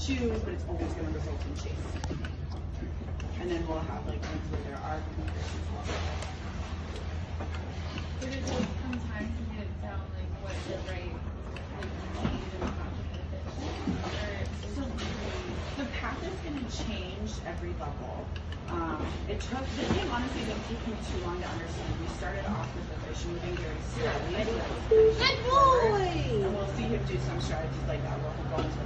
choose, but it's always gonna result in chase. And then we'll have like ones where there are configurations. But it take some time to get down, like what the right, like need and the path is gonna change every level. Um, it took, the honestly didn't take me too long to understand. We started off with the fish moving very slowly. Good boy. And we'll see him do some strategies like that We'll